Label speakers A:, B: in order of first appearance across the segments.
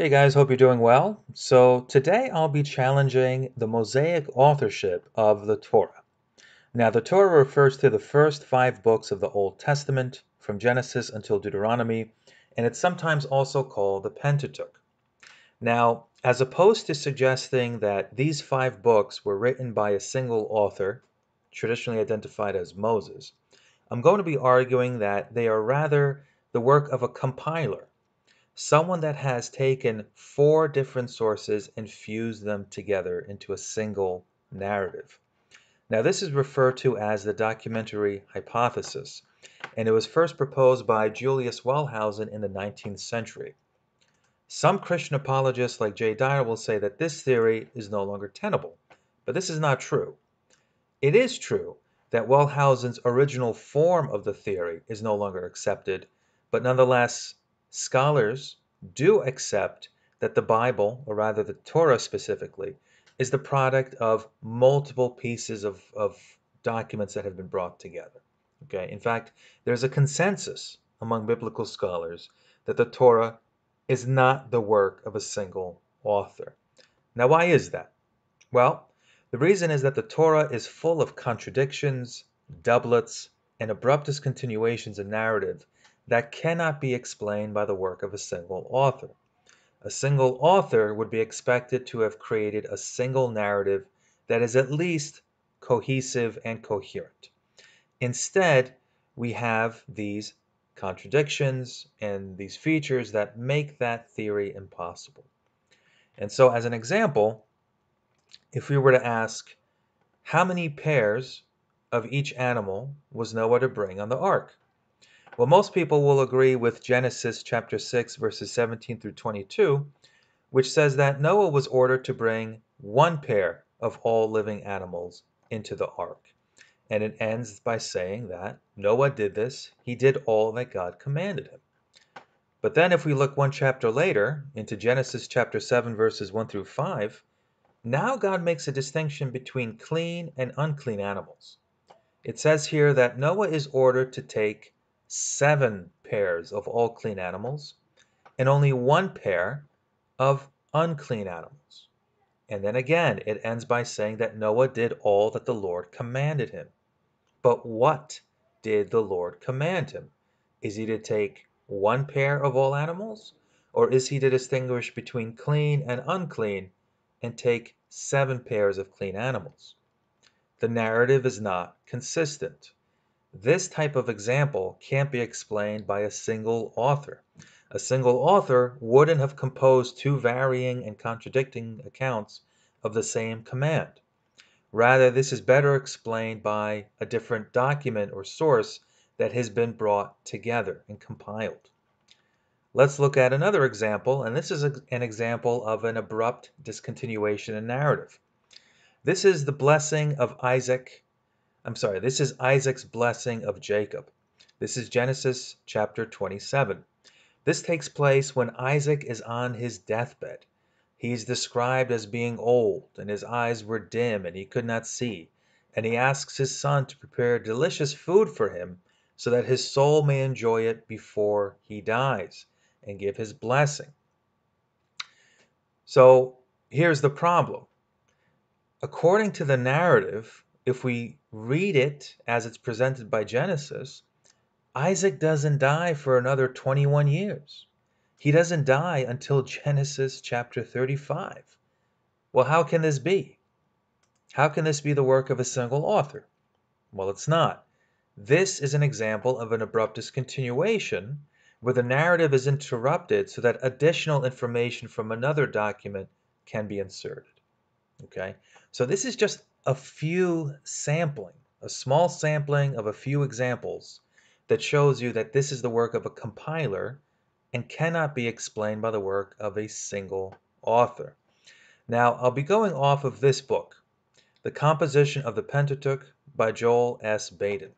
A: Hey guys, hope you're doing well. So today I'll be challenging the Mosaic authorship of the Torah. Now, the Torah refers to the first five books of the Old Testament, from Genesis until Deuteronomy, and it's sometimes also called the Pentateuch. Now, as opposed to suggesting that these five books were written by a single author, traditionally identified as Moses, I'm going to be arguing that they are rather the work of a compiler someone that has taken four different sources and fused them together into a single narrative. Now, this is referred to as the documentary hypothesis, and it was first proposed by Julius Wellhausen in the 19th century. Some Christian apologists like Jay Dyer will say that this theory is no longer tenable, but this is not true. It is true that Wellhausen's original form of the theory is no longer accepted, but nonetheless, Scholars do accept that the Bible, or rather the Torah specifically, is the product of multiple pieces of, of documents that have been brought together. Okay, in fact, there's a consensus among biblical scholars that the Torah is not the work of a single author. Now, why is that? Well, the reason is that the Torah is full of contradictions, doublets, and abrupt discontinuations in narrative that cannot be explained by the work of a single author. A single author would be expected to have created a single narrative that is at least cohesive and coherent. Instead, we have these contradictions and these features that make that theory impossible. And so, as an example, if we were to ask, how many pairs of each animal was Noah to bring on the ark? Well, most people will agree with Genesis chapter 6, verses 17 through 22, which says that Noah was ordered to bring one pair of all living animals into the ark. And it ends by saying that Noah did this, he did all that God commanded him. But then, if we look one chapter later into Genesis chapter 7, verses 1 through 5, now God makes a distinction between clean and unclean animals. It says here that Noah is ordered to take seven pairs of all clean animals and only one pair of unclean animals. And then again, it ends by saying that Noah did all that the Lord commanded him. But what did the Lord command him? Is he to take one pair of all animals? Or is he to distinguish between clean and unclean and take seven pairs of clean animals? The narrative is not consistent. This type of example can't be explained by a single author. A single author wouldn't have composed two varying and contradicting accounts of the same command. Rather, this is better explained by a different document or source that has been brought together and compiled. Let's look at another example, and this is a, an example of an abrupt discontinuation in narrative. This is the blessing of Isaac I'm sorry, this is Isaac's blessing of Jacob. This is Genesis chapter 27. This takes place when Isaac is on his deathbed. He is described as being old, and his eyes were dim, and he could not see. And he asks his son to prepare delicious food for him so that his soul may enjoy it before he dies and give his blessing. So here's the problem. According to the narrative, if we read it as it's presented by Genesis, Isaac doesn't die for another 21 years. He doesn't die until Genesis chapter 35. Well, how can this be? How can this be the work of a single author? Well, it's not. This is an example of an abrupt discontinuation where the narrative is interrupted so that additional information from another document can be inserted. Okay, so this is just a few sampling, a small sampling of a few examples that shows you that this is the work of a compiler and cannot be explained by the work of a single author. Now, I'll be going off of this book, The Composition of the Pentateuch by Joel S. Baden.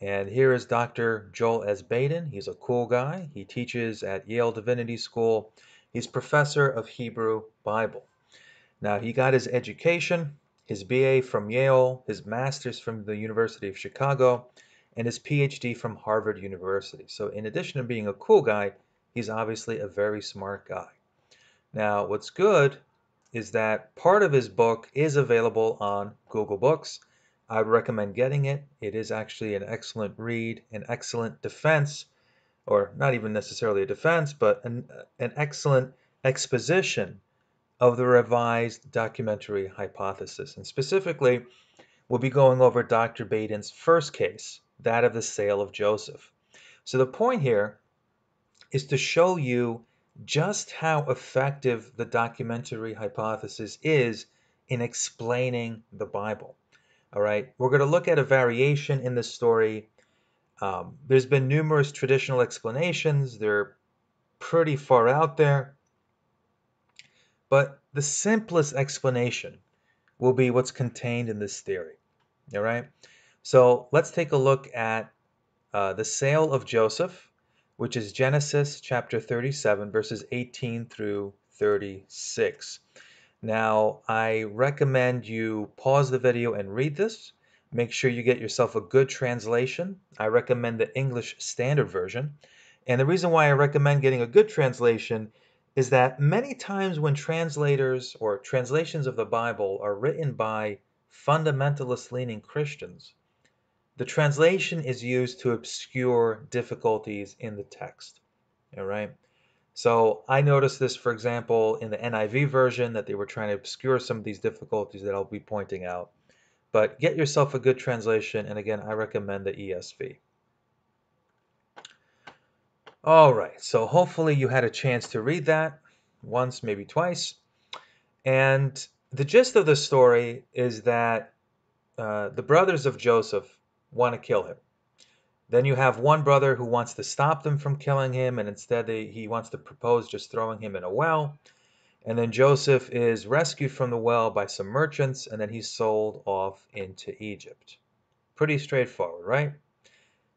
A: And here is Dr. Joel S. Baden. He's a cool guy. He teaches at Yale Divinity School. He's professor of Hebrew Bible. Now, he got his education his BA from Yale, his master's from the University of Chicago, and his PhD from Harvard University. So in addition to being a cool guy, he's obviously a very smart guy. Now, what's good is that part of his book is available on Google Books. I would recommend getting it. It is actually an excellent read, an excellent defense, or not even necessarily a defense, but an, an excellent exposition of the revised documentary hypothesis. And specifically, we'll be going over Dr. Baden's first case, that of the sale of Joseph. So the point here is to show you just how effective the documentary hypothesis is in explaining the Bible. All right, we're going to look at a variation in this story. Um, there's been numerous traditional explanations, they're pretty far out there. But the simplest explanation will be what's contained in this theory. All right, so let's take a look at uh, the sale of Joseph, which is Genesis chapter 37, verses 18 through 36. Now, I recommend you pause the video and read this. Make sure you get yourself a good translation. I recommend the English Standard Version. And the reason why I recommend getting a good translation is that many times when translators or translations of the Bible are written by fundamentalist leaning Christians, the translation is used to obscure difficulties in the text. All right. So I noticed this, for example, in the NIV version that they were trying to obscure some of these difficulties that I'll be pointing out. But get yourself a good translation, and again, I recommend the ESV. All right, so hopefully you had a chance to read that once, maybe twice. And the gist of the story is that uh, the brothers of Joseph want to kill him. Then you have one brother who wants to stop them from killing him, and instead they, he wants to propose just throwing him in a well. And then Joseph is rescued from the well by some merchants, and then he's sold off into Egypt. Pretty straightforward, right?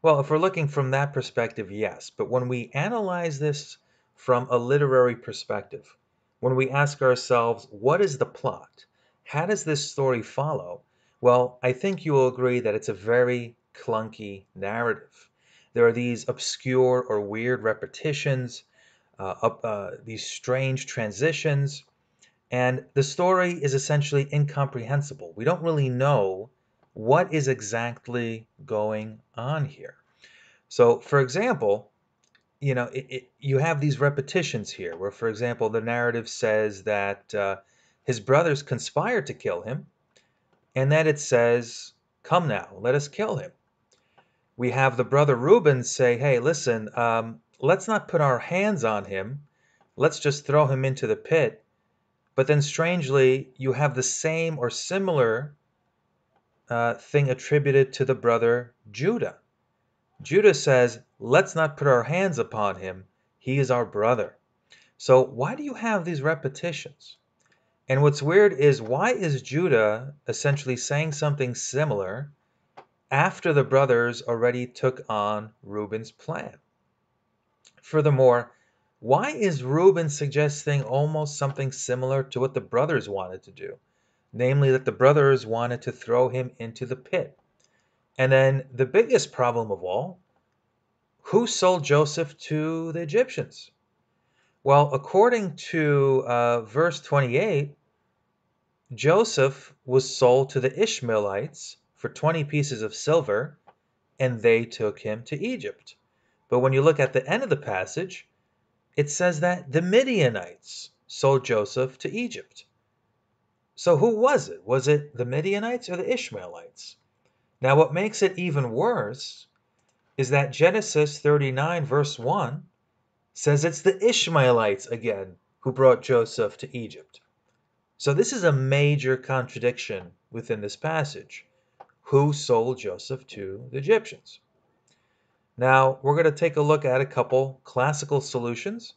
A: Well, if we're looking from that perspective, yes. But when we analyze this from a literary perspective, when we ask ourselves, what is the plot? How does this story follow? Well, I think you will agree that it's a very clunky narrative. There are these obscure or weird repetitions, uh, uh, these strange transitions, and the story is essentially incomprehensible. We don't really know what is exactly going on here. So, for example, you know, it, it, you have these repetitions here, where, for example, the narrative says that uh, his brothers conspired to kill him, and that it says, "Come now, let us kill him." we have the brother Reuben say, hey, listen, um, let's not put our hands on him. Let's just throw him into the pit. But then, strangely, you have the same or similar uh, thing attributed to the brother Judah. Judah says, let's not put our hands upon him. He is our brother. So, why do you have these repetitions? And what's weird is why is Judah essentially saying something similar after the brothers already took on Reuben's plan. Furthermore, why is Reuben suggesting almost something similar to what the brothers wanted to do? Namely, that the brothers wanted to throw him into the pit. And then the biggest problem of all who sold Joseph to the Egyptians? Well, according to uh, verse 28, Joseph was sold to the Ishmaelites for 20 pieces of silver, and they took him to Egypt. But when you look at the end of the passage, it says that the Midianites sold Joseph to Egypt. So who was it? Was it the Midianites or the Ishmaelites? Now, what makes it even worse is that Genesis 39, verse 1, says it's the Ishmaelites again who brought Joseph to Egypt. So this is a major contradiction within this passage who sold Joseph to the Egyptians. Now, we're going to take a look at a couple classical solutions,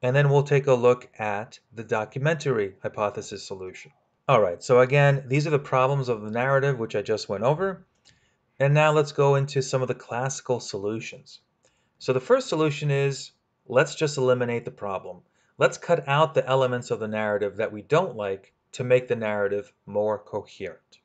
A: and then we'll take a look at the documentary hypothesis solution. All right, so again, these are the problems of the narrative, which I just went over. And now let's go into some of the classical solutions. So the first solution is, let's just eliminate the problem. Let's cut out the elements of the narrative that we don't like to make the narrative more coherent.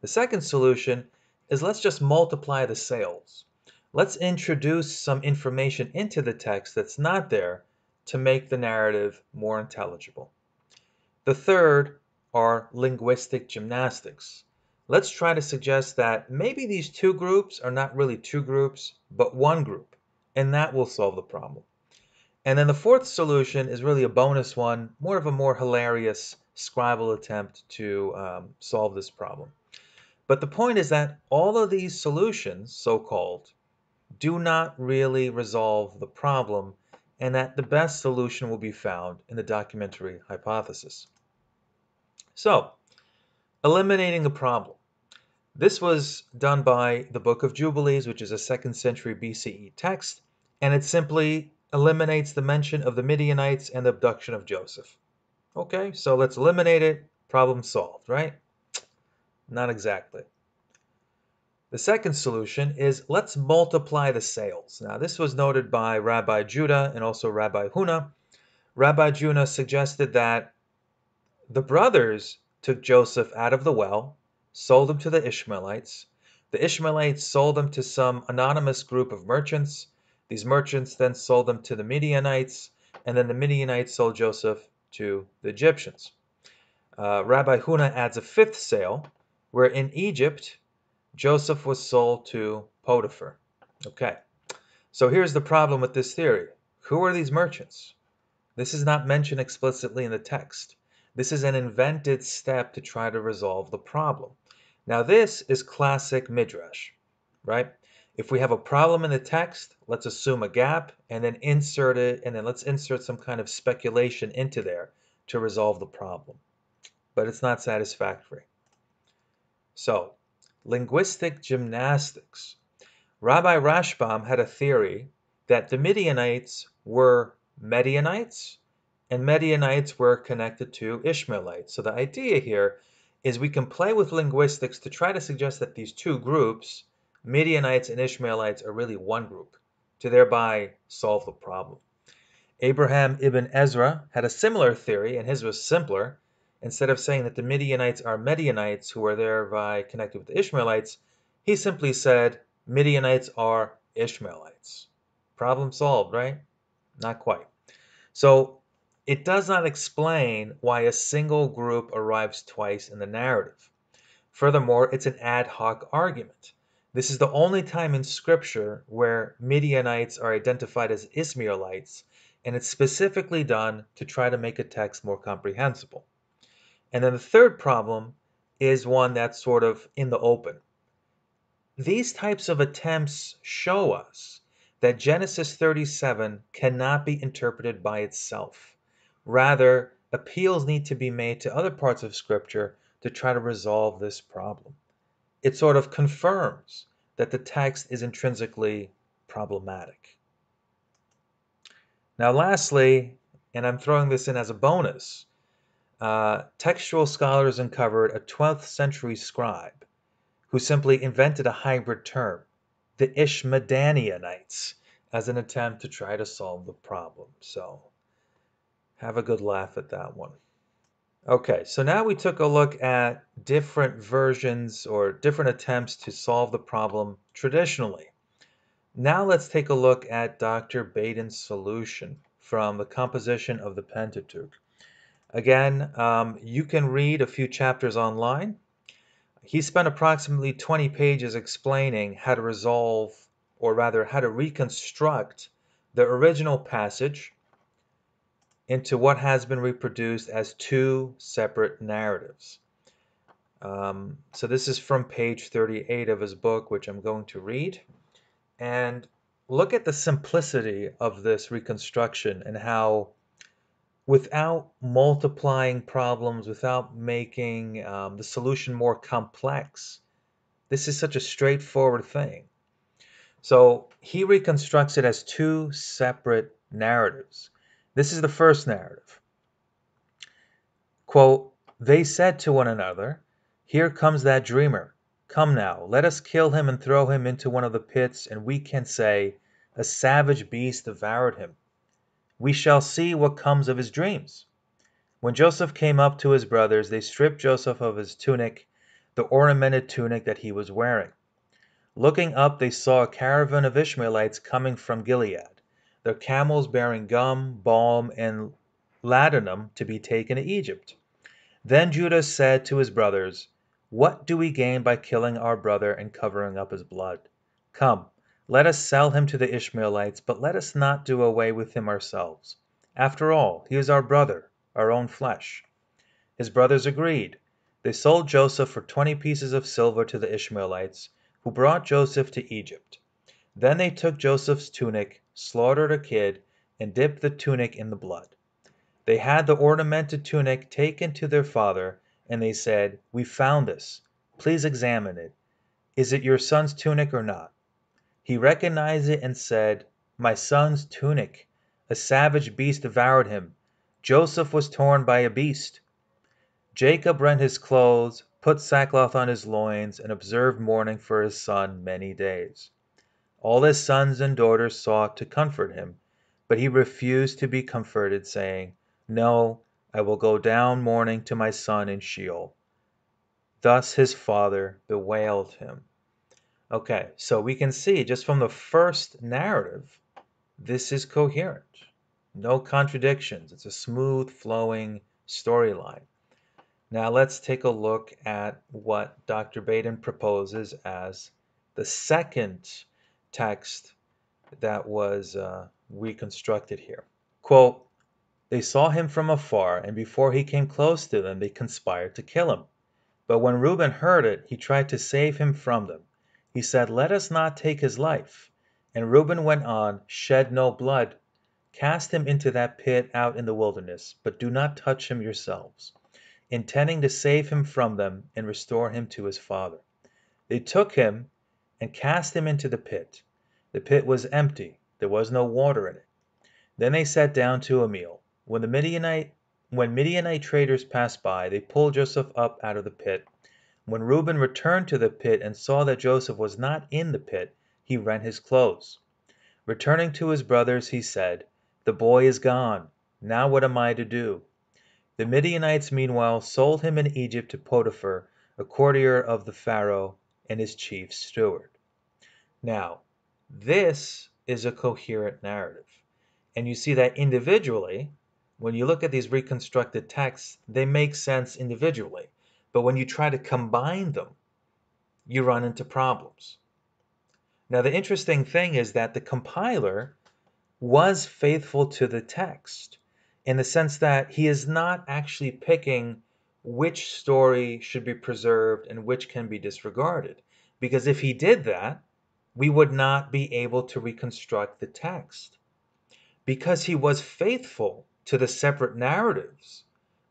A: The second solution is let's just multiply the sales. Let's introduce some information into the text that's not there to make the narrative more intelligible. The third are linguistic gymnastics. Let's try to suggest that maybe these two groups are not really two groups, but one group, and that will solve the problem. And then the fourth solution is really a bonus one, more of a more hilarious scribal attempt to um, solve this problem. But the point is that all of these solutions, so-called, do not really resolve the problem and that the best solution will be found in the documentary hypothesis. So, eliminating a problem. This was done by the Book of Jubilees, which is a 2nd century BCE text, and it simply eliminates the mention of the Midianites and the abduction of Joseph. Okay, so let's eliminate it. Problem solved, right? Not exactly. The second solution is let's multiply the sales. Now, this was noted by Rabbi Judah and also Rabbi Huna. Rabbi Judah suggested that the brothers took Joseph out of the well, sold him to the Ishmaelites. The Ishmaelites sold him to some anonymous group of merchants. These merchants then sold them to the Midianites, and then the Midianites sold Joseph to the Egyptians. Uh, Rabbi Huna adds a fifth sale, where in Egypt, Joseph was sold to Potiphar. Okay, so here's the problem with this theory. Who are these merchants? This is not mentioned explicitly in the text. This is an invented step to try to resolve the problem. Now this is classic midrash, right? If we have a problem in the text, let's assume a gap and then insert it, and then let's insert some kind of speculation into there to resolve the problem. But it's not satisfactory. So, linguistic gymnastics. Rabbi Rashbam had a theory that the Midianites were Medianites and Medianites were connected to Ishmaelites. So the idea here is we can play with linguistics to try to suggest that these two groups, Midianites and Ishmaelites, are really one group, to thereby solve the problem. Abraham ibn Ezra had a similar theory, and his was simpler. Instead of saying that the Midianites are Medianites who are thereby connected with the Ishmaelites, he simply said Midianites are Ishmaelites. Problem solved, right? Not quite. So it does not explain why a single group arrives twice in the narrative. Furthermore, it's an ad hoc argument. This is the only time in Scripture where Midianites are identified as Ishmaelites, and it's specifically done to try to make a text more comprehensible. And then the third problem is one that's sort of in the open. These types of attempts show us that Genesis 37 cannot be interpreted by itself. Rather, appeals need to be made to other parts of Scripture to try to resolve this problem. It sort of confirms that the text is intrinsically problematic. Now, lastly, and I'm throwing this in as a bonus, uh, textual scholars uncovered a 12th century scribe who simply invented a hybrid term, the Ishmadanianites, as an attempt to try to solve the problem. So have a good laugh at that one. Okay, so now we took a look at different versions or different attempts to solve the problem traditionally. Now let's take a look at Dr. Baden's solution from the composition of the Pentateuch. Again, um, you can read a few chapters online. He spent approximately 20 pages explaining how to resolve, or rather how to reconstruct the original passage into what has been reproduced as two separate narratives. Um, so this is from page 38 of his book, which I'm going to read. And look at the simplicity of this reconstruction and how without multiplying problems, without making um, the solution more complex, this is such a straightforward thing. So he reconstructs it as two separate narratives. This is the first narrative. Quote, They said to one another, Here comes that dreamer. Come now, let us kill him and throw him into one of the pits, and we can say, A savage beast devoured him. We shall see what comes of his dreams. When Joseph came up to his brothers, they stripped Joseph of his tunic, the ornamented tunic that he was wearing. Looking up, they saw a caravan of Ishmaelites coming from Gilead. Their camels bearing gum, balm, and ladanum to be taken to Egypt. Then Judah said to his brothers, What do we gain by killing our brother and covering up his blood? Come, let us sell him to the Ishmaelites, but let us not do away with him ourselves. After all, he is our brother, our own flesh. His brothers agreed. They sold Joseph for twenty pieces of silver to the Ishmaelites, who brought Joseph to Egypt. Then they took Joseph's tunic, slaughtered a kid, and dipped the tunic in the blood. They had the ornamented tunic taken to their father, and they said, We found this. Please examine it. Is it your son's tunic or not? He recognized it and said, My son's tunic. A savage beast devoured him. Joseph was torn by a beast. Jacob rent his clothes, put sackcloth on his loins, and observed mourning for his son many days. All his sons and daughters sought to comfort him, but he refused to be comforted, saying, no, I will go down mourning to my son in Sheol. Thus his father bewailed him. Okay, so we can see just from the first narrative, this is coherent. No contradictions. It's a smooth flowing storyline. Now let's take a look at what Dr. Baden proposes as the second text that was uh, reconstructed here. Quote, they saw him from afar, and before he came close to them they conspired to kill him. But when Reuben heard it, he tried to save him from them. He said, Let us not take his life. And Reuben went on, Shed no blood. Cast him into that pit out in the wilderness, but do not touch him yourselves, intending to save him from them and restore him to his father. They took him and cast him into the pit. The pit was empty, there was no water in it. Then they sat down to a meal. When the Midianite when Midianite traders passed by, they pulled Joseph up out of the pit. When Reuben returned to the pit and saw that Joseph was not in the pit, he rent his clothes. Returning to his brothers, he said, The boy is gone. Now what am I to do? The Midianites meanwhile sold him in Egypt to Potiphar, a courtier of the Pharaoh and his chief steward. Now, this is a coherent narrative. And you see that individually, when you look at these reconstructed texts, they make sense individually. But when you try to combine them, you run into problems. Now, the interesting thing is that the compiler was faithful to the text in the sense that he is not actually picking which story should be preserved and which can be disregarded. Because if he did that, we would not be able to reconstruct the text. Because he was faithful to the separate narratives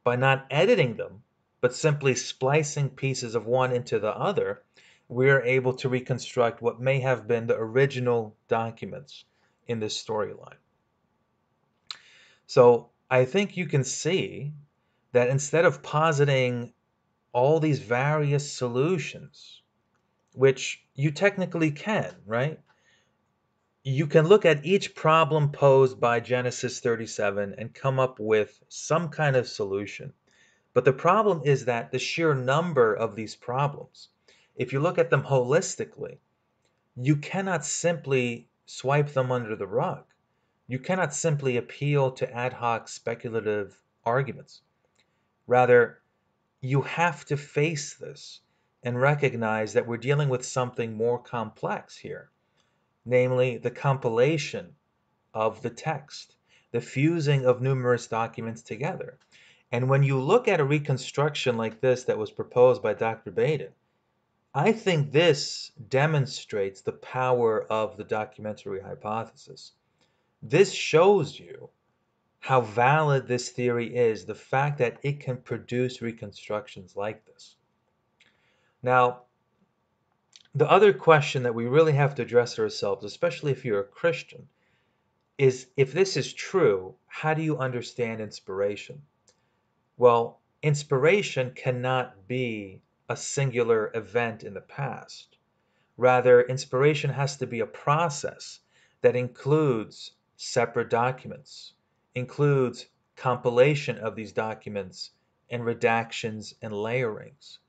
A: by not editing them, but simply splicing pieces of one into the other, we are able to reconstruct what may have been the original documents in this storyline. So I think you can see that instead of positing all these various solutions, which you technically can, right? you can look at each problem posed by Genesis 37 and come up with some kind of solution. But the problem is that the sheer number of these problems, if you look at them holistically, you cannot simply swipe them under the rug. You cannot simply appeal to ad hoc speculative arguments. Rather, you have to face this and recognize that we're dealing with something more complex here namely the compilation of the text, the fusing of numerous documents together. And when you look at a reconstruction like this that was proposed by Dr. Baden, I think this demonstrates the power of the documentary hypothesis. This shows you how valid this theory is, the fact that it can produce reconstructions like this. Now, the other question that we really have to address ourselves, especially if you're a Christian, is if this is true, how do you understand inspiration? Well, inspiration cannot be a singular event in the past. Rather, inspiration has to be a process that includes separate documents, includes compilation of these documents and redactions and layerings.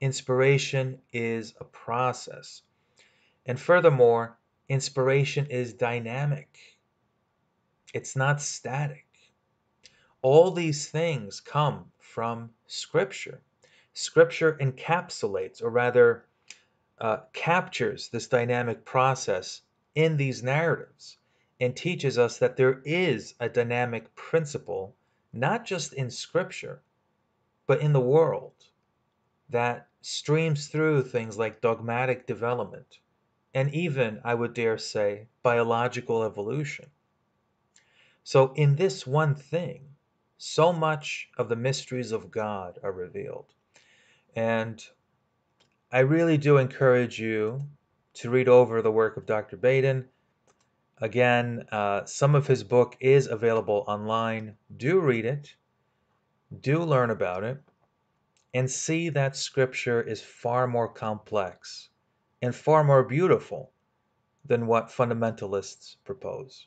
A: Inspiration is a process. And furthermore, inspiration is dynamic. It's not static. All these things come from Scripture. Scripture encapsulates, or rather, uh, captures this dynamic process in these narratives and teaches us that there is a dynamic principle, not just in Scripture, but in the world that streams through things like dogmatic development and even, I would dare say, biological evolution. So, in this one thing, so much of the mysteries of God are revealed. And I really do encourage you to read over the work of Dr. Baden. Again, uh, some of his book is available online. Do read it, do learn about it, and see that Scripture is far more complex and far more beautiful than what fundamentalists propose.